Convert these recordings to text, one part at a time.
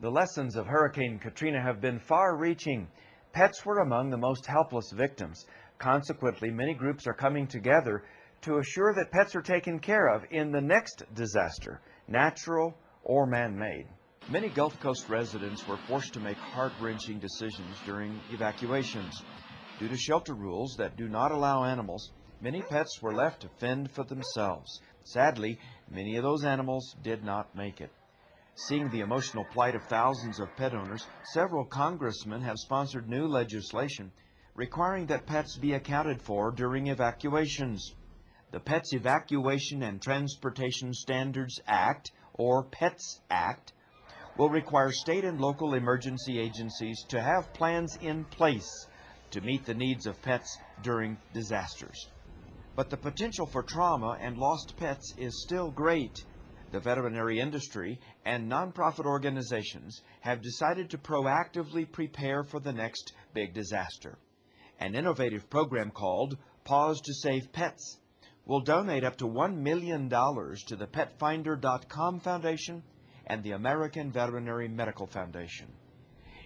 The lessons of Hurricane Katrina have been far-reaching. Pets were among the most helpless victims. Consequently, many groups are coming together to assure that pets are taken care of in the next disaster, natural or man-made. Many Gulf Coast residents were forced to make heart-wrenching decisions during evacuations. Due to shelter rules that do not allow animals, many pets were left to fend for themselves. Sadly, many of those animals did not make it. Seeing the emotional plight of thousands of pet owners, several congressmen have sponsored new legislation requiring that pets be accounted for during evacuations. The Pets Evacuation and Transportation Standards Act, or PETS Act, will require state and local emergency agencies to have plans in place to meet the needs of pets during disasters. But the potential for trauma and lost pets is still great. The veterinary industry and nonprofit organizations have decided to proactively prepare for the next big disaster. An innovative program called Paws to Save Pets will donate up to $1 million to the PetFinder.com Foundation and the American Veterinary Medical Foundation.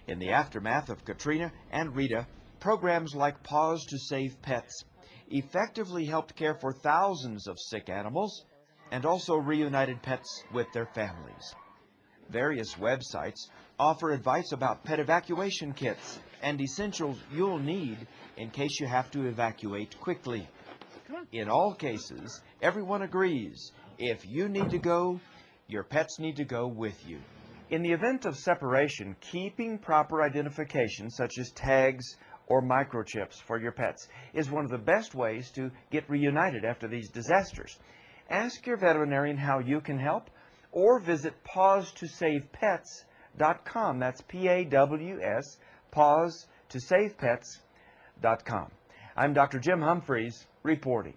In the aftermath of Katrina and Rita, programs like Paws to Save Pets effectively helped care for thousands of sick animals and also reunited pets with their families. Various websites offer advice about pet evacuation kits and essentials you'll need in case you have to evacuate quickly. In all cases, everyone agrees if you need to go, your pets need to go with you. In the event of separation, keeping proper identification, such as tags or microchips for your pets, is one of the best ways to get reunited after these disasters. Ask your veterinarian how you can help or visit pawstosavepets.com. That's P-A-W-S, pawstosavepets.com. I'm Dr. Jim Humphreys reporting.